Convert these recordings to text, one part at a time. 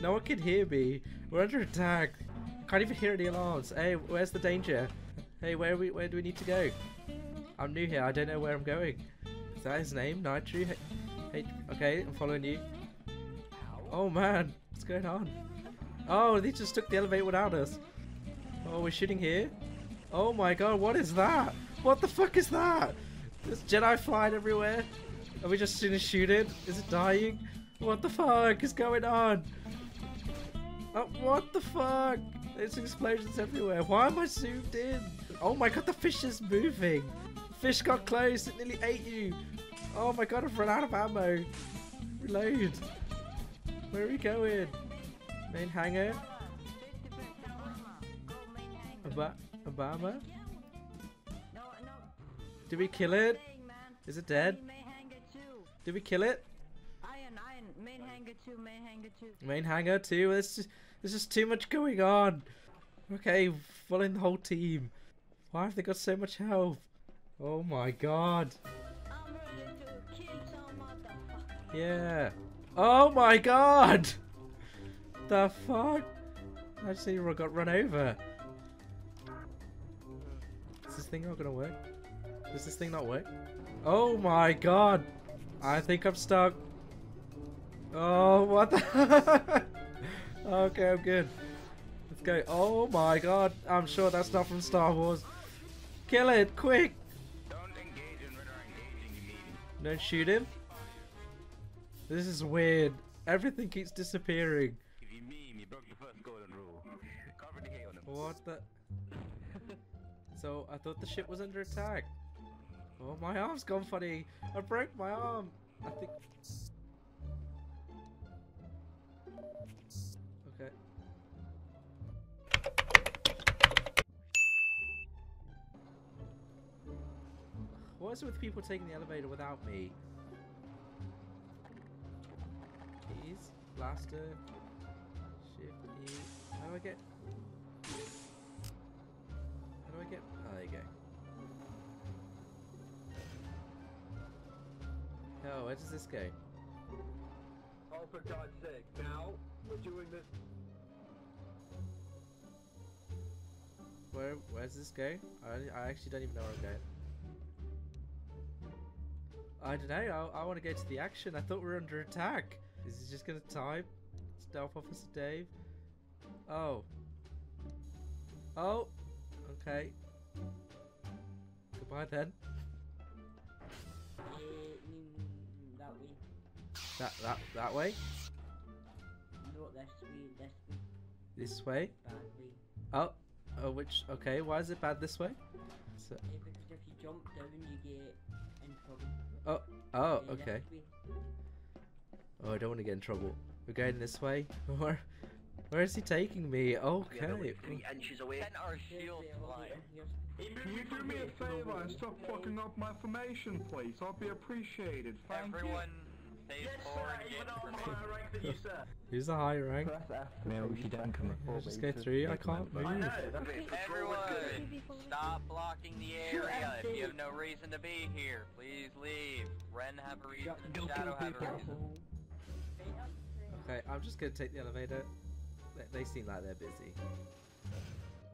No one can hear me. We're under attack. Can't even hear any alarms. Hey, where's the danger? Hey, where we where do we need to go? I'm new here. I don't know where I'm going. Is that his name? Nitro? Hey, hey okay, I'm following you. Oh man, what's going on? Oh, they just took the elevator without us. Oh, we're shooting here? Oh my god, what is that? What the fuck is that? There's Jedi flying everywhere. Are we just gonna shoot it? Is it dying? What the fuck is going on? Oh, what the fuck? There's explosions everywhere. Why am I zoomed in? Oh my god, the fish is moving. Fish got close. It nearly ate you. Oh my god, I've run out of ammo. Reload. Where are we going? Main hangar? Ob Obama? Did we kill it? Is it dead? Did we kill it? Two, main hangar two. Main hangar two. There's just, there's just too much going on. Okay, following the whole team. Why have they got so much health? Oh my god. I'm ready to kill some motherfucker. Yeah. Oh my god! The fuck? I see. just got run over. Is this thing not gonna work? Does this thing not work? Oh my god! I think I'm stuck. Oh, what the? okay, I'm good. Let's go. Oh my god! I'm sure that's not from Star Wars. Kill it, quick! Don't engage in radar engaging. Don't shoot him. This is weird. Everything keeps disappearing. If you meme, you broke the first golden rule. Cover the hate on. What the? so I thought the ship was under attack. Oh, my arm's gone funny. I broke my arm. I think. Okay. What is it with people taking the elevator without me? Keys, blaster, shift E. How do I get? How do I get? Oh, there you go. Oh, where does this go? Oh, for God's sake, now we're doing this. Where where does this go? I, I actually don't even know where I'm going. I don't know. I, I want to go to the action. I thought we were under attack. Is he just gonna type? Stealth Officer Dave. Oh. Oh. Okay. Goodbye then. that way. That that that way. No, this way, this way, This way. bad way. Oh. Oh, which? Okay. Why is it bad this way? So, because if you jump down, you get in trouble. oh. Oh. Okay. Oh, I don't want to get in trouble. We're going this way. Where? Where is he taking me? Okay. Three inches away. Send our Here's shields the elevator, flying. here's- Can you do me a favor and stop fucking up my formation, please? I'll be appreciated. Thank Everyone stays forward. rank than you, sir. Who's the high rank? No, you don't come I'll just go through. I can't move. Everyone, stop blocking the area. If you have no reason to be here, please leave. Ren have a reason and Shadow have a reason. Okay, I'm just gonna take the elevator. They, they seem like they're busy.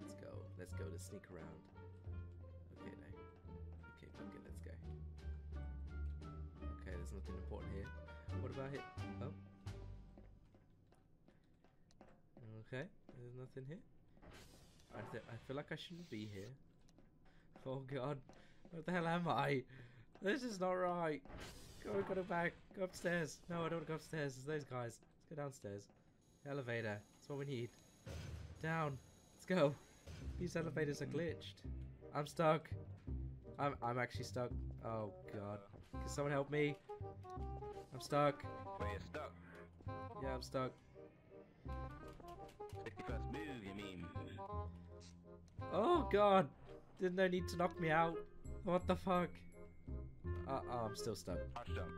Let's go. Let's go to sneak around. Okay, no. Okay, fuck it. Let's go. Okay, there's nothing important here. What about it? Oh. Okay, there's nothing here. I, I feel like I shouldn't be here. Oh god, what the hell am I? This is not right. Go, go back. Go upstairs. No, I don't want to go upstairs. It's those guys. Let's go downstairs. Elevator. That's what we need. Down. Let's go. These elevators are glitched. I'm stuck. I'm I'm actually stuck. Oh god. Can someone help me? I'm stuck. Wait, you're stuck. Yeah, I'm stuck. 51st move, you mean? Oh god. Didn't no need to knock me out. What the fuck? Uh, oh, I'm still stuck. Hot jump.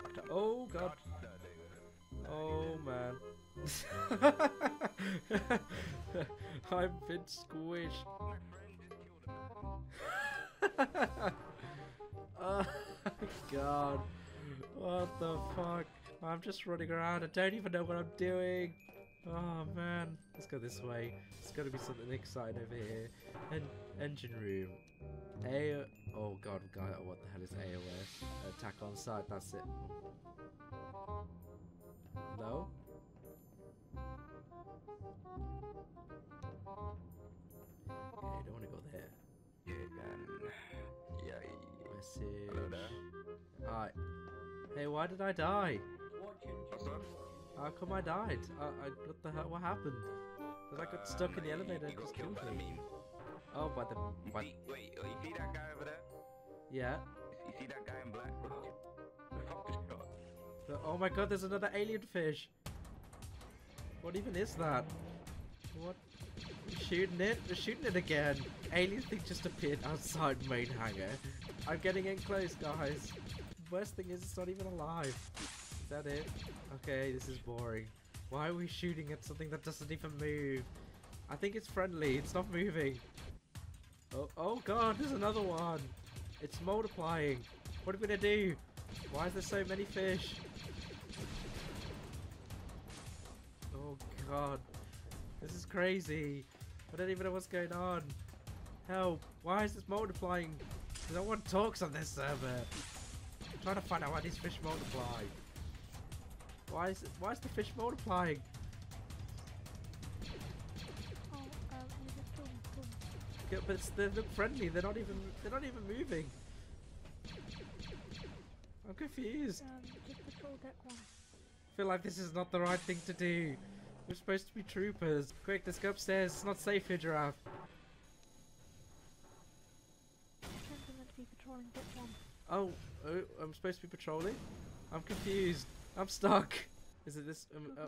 Hot jump. Oh god. Hot jump, David. Oh man. I've been squished. My friend just killed a man. oh god. What the fuck? I'm just running around. I don't even know what I'm doing. Oh man. Let's go this way. There's gotta be something exciting over here. En engine room. A oh god, god, oh, what the hell is AOS? Attack on sight, that's it. No? Okay, don't wanna go there. Yeah, man. Yeah. Message. Hi. Hey, why did I die? Watching What's that? How come I died? I, I, what the hell? What happened? Cause I got stuck in the elevator and just killed killed by the me. Oh, by the You by, see, wait, oh, you see that guy over there? yeah. You see that guy in black? Fuck this shot. The- oh my god, there's another alien fish. What even is that? What? We're shooting it? We're shooting it again. Alien thing just appeared outside main hangar. I'm getting in close, guys. Worst thing is, it's not even alive. Is that it? Okay, this is boring. Why are we shooting at something that doesn't even move? I think it's friendly. It's not moving. Oh, oh god, there's another one. It's multiplying. What are we gonna do? Why is there so many fish? Oh god. This is crazy. I don't even know what's going on. Help. Why is this multiplying? No one talks on this server. I'm trying to find out why these fish multiply. Why is it, why is the fish multiplying? You just told me, told me. Yeah, but they look friendly. They're not even they're not even moving. I'm confused. Um, just patrol deck one. I feel like this is not the right thing to do. We're supposed to be troopers. Quick, let's go upstairs. It's not safe here, Giraffe. Pretend I'm meant to be patrolling deck one. Oh, oh, I'm supposed to be patrolling? I'm confused. I'm stuck. Is it this? Um, Go, go, uh,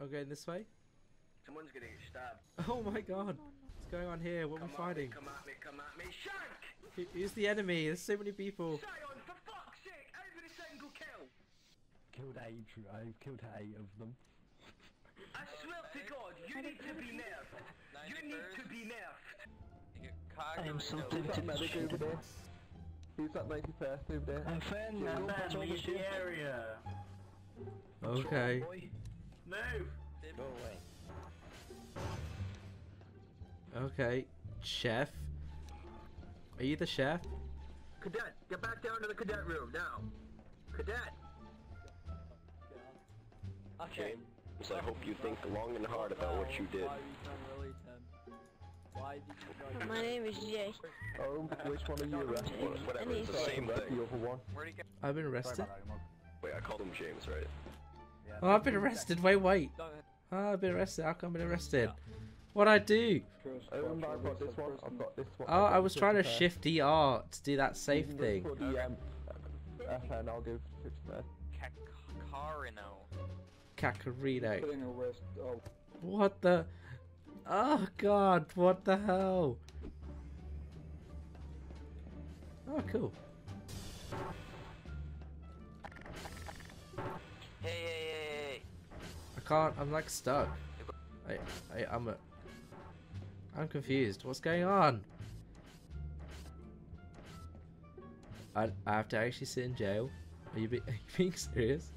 go. okay, this way? Someone's gonna get stabbed. Oh my god. No, no. What's going on here? What are we Come at me, fighting? come at me, come at me. Shank! Who- Who's the enemy? There's so many people. Sion, for fuck's sake, every single kill! Killed eight. I've killed eight of them. I swear to God, you need to be nerfed. You need to be nerfed. I am something Who's Who's that 91st over there? I'm fan, Yeah, I'm we'll fan, patrol the leave the area. Okay. Move! Go away. Okay. Chef. Are you the chef? Cadet, get back down to the cadet room now. Cadet. Okay. So I hope you think long and hard about what you did. My name is Jay. Oh, which one are you arrested? Wha- Whatever, it's the same The other one. Where'd he go? I've been arrested. Wait, I called him James, right? Oh, I've been arrested. Wait, wait. Oh, I've been arrested. How come I've been arrested? What'd I do? Oh, I've got this one. I've got this one. Oh, I've I got was trying to shift DR to do that safe thing. go For the, um, FN, I'll go fix that. Cacarino. Kakarino. Putting. Oh, What the? Oh god, what the hell? Oh, cool. Hey, hey, hey, hey. I can't, I'm like stuck. I, I, I'm a... I'm confused. What's going on? I, I have to actually sit in jail? Are you, be, are you being serious?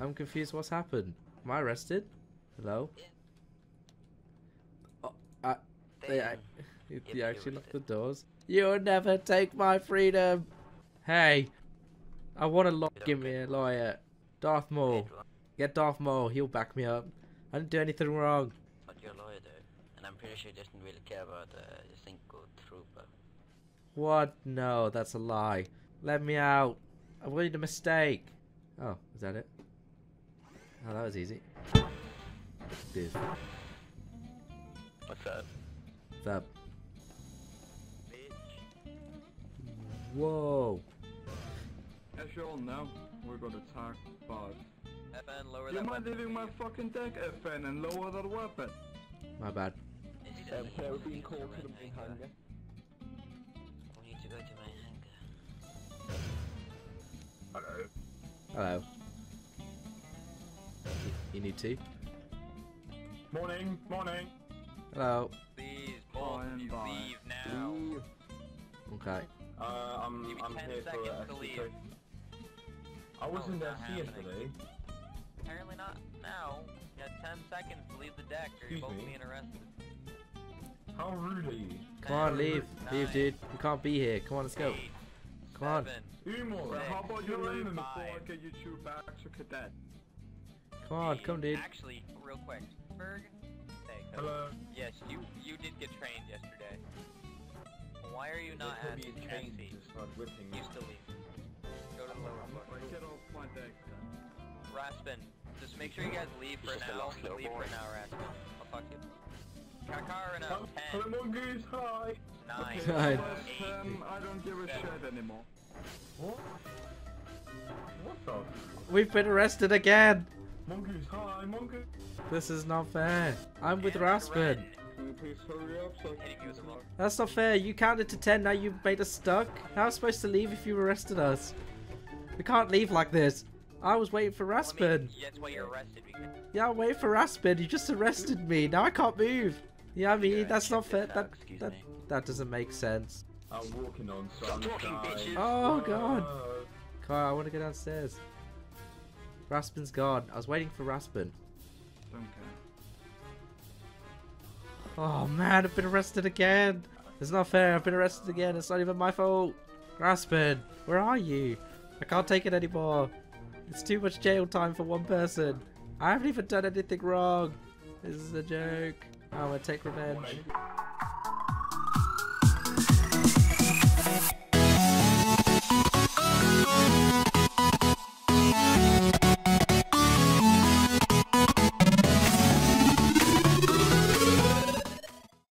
I'm confused. What's happened? Am I arrested? Hello? Oh, I, they, I, you, you actually locked the doors. You'll never take my freedom. Hey, I want to lock. It's Give me a lawyer. Darth Maul. Get Darth Maul. He'll back me up. I didn't do anything wrong. But you're a lawyer though, and I'm pretty sure he doesn't really care about uh, the Cinco Trooper. What? No, that's a lie. Let me out. I made a mistake. Oh, is that it? Oh, that was easy. Dude, What's that? that. Whoa. as you all know, we're gonna attacked by. FN, lower You that mind weapon. leaving my fucking deck, FN, and lower that weapon? My bad. Is Um, only Sarah you being called to the main hangar? hangar. We need to go to my hangar. Hello. Hello. You, you need to? Morning, morning. Hello. Please, both of you bye. leave now. Leave. Okay. Uh, I'm, Give me I'm 10 here for seconds uh, to leave. SC. I was No, in there it's not seeing today. Apparently not now. You had 10 seconds to leave the deck or you're Excuse both me? being arrested. How rude are you? Come on, 10, leave. Leave, dude. We can't be here. Come on, let's go. eight, Come on. seven, Umar, Well, how about you leave before I get you two back to cadet? Come on, eight. come, dude. Actually, real quick. Berg? Hey, Hello. Yes, you you did get trained yesterday. Why are you not They at put me in chains SC? to start whipping me. You still leave. Go to the lower floor. Like, get off my deck then. Raspin, just make sure you guys leave for Just a now. Oh leave for snowboard. now, Raspin. I'll fuck you. Kakarina, Hello, 10, hello, mongoose, hi! 9, Okay, Fine. plus 10, I don't give a shit anymore. What? What the? We've been arrested again. Mongoose, hi, mongoose! This is not fair. I'm with and Raspin. Ren. Can you please hurry up so I Hitting you with a rock. That's not fair. You counted to 10, now you made us stuck. How am I supposed to leave if you arrested us? We can't leave like this. I was waiting for Well, I Raspin. mean, that's why you're arrested. Because Yeah, I'm waiting for Raspin. You just arrested me. Now I can't move. Yeah, I mean, Alright, that's not fair. this That, that, me. that doesn't make sense. I'm walking on Stop sunshine. talking, bitches. Oh, God. Whoa. Carl, I want to go downstairs. Raspin's gone. I was waiting for Raspin. Don't care. Oh man, I've been arrested again. It's not fair. I've been arrested again. It's not even my fault. Raspin, where are you? I can't take it anymore. It's too much jail time for one person. I haven't even done anything wrong. This is a joke. I'm gonna take revenge.